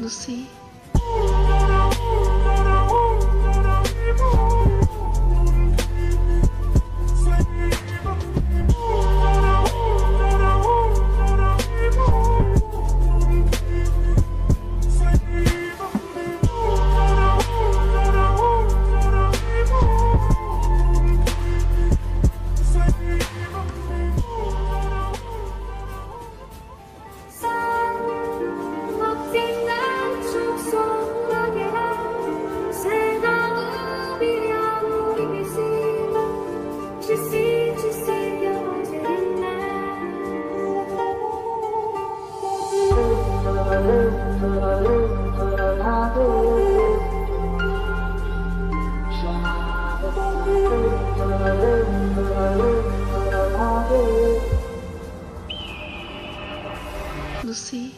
Lucy. Lucy.